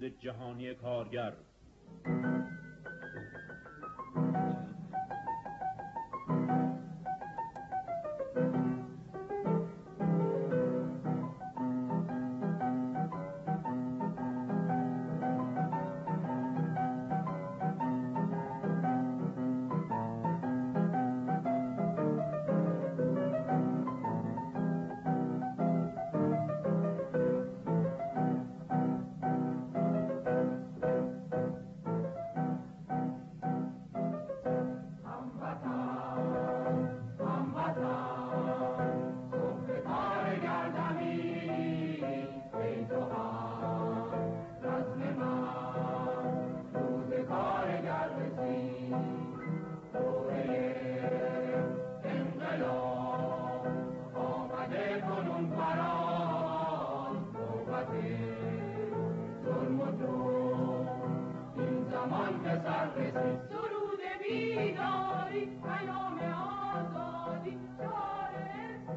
درود جهانی کارگر. بیداری پیام آزادی شعار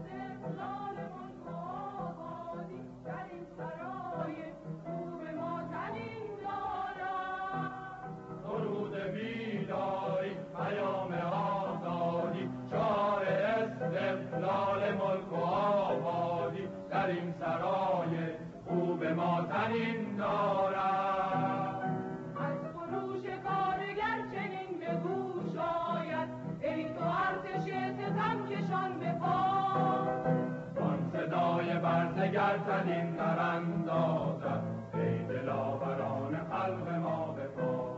استقلال ملک آبادی در این سرای خوب ما تنین دارد درود بیداری پیام آزادی شعار استقلال ملک و آبادی در این سرای خوب ما تنین دارد برنگر تنین در اندازد ای دلاوران قلب ما به پا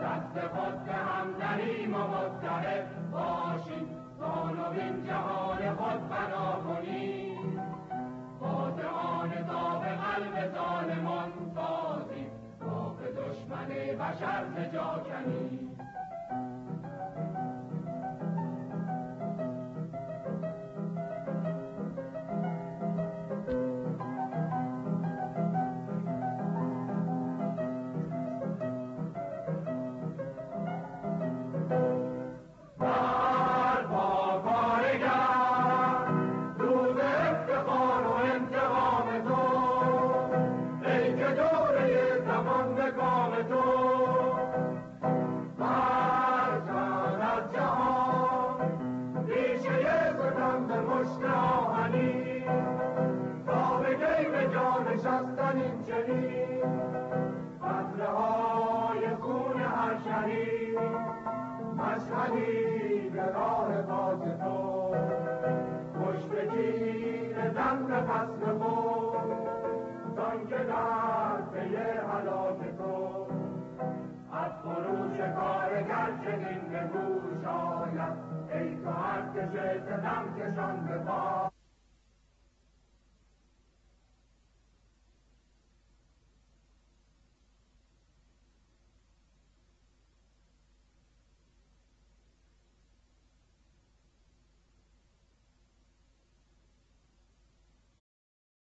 دست خود به هم زنیم و متحد باشیم تا نوین جهان خود بنا کنیم فاتحان تا به قلب ظالمان سازیم تا به دشمن بشر نجا کنیم نشستن این چنین قطره های خون هر شهید مشهدی به راه باز تو. خوش تیر زن به فصل خود که در پی حلاک تو. از فروش کارگر چنین به گوش آید. ای تو هر کشه ستم کشان به پا.